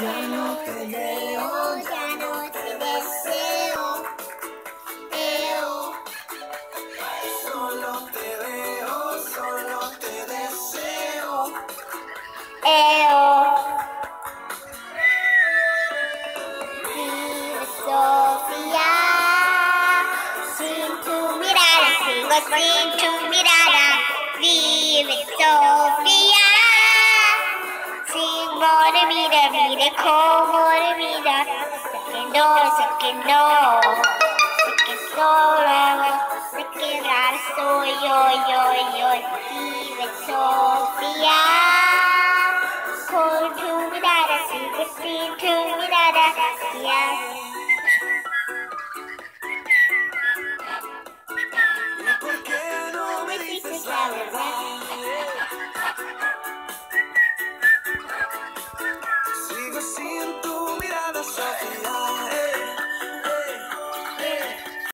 Ya no te veo, ya no te deseo. Eo. Solo te veo, solo te deseo. Eo. Vive Sofía. Sin tu mirada, sin tu mirada. Vive Sofía. Sin vida, como de vida, second door, second door, second solo, second raro soy yo, yo, yo, vive Sofía. Cold to me that I see the to. yourself.